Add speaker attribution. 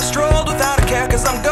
Speaker 1: I strolled without a care, cause I'm good.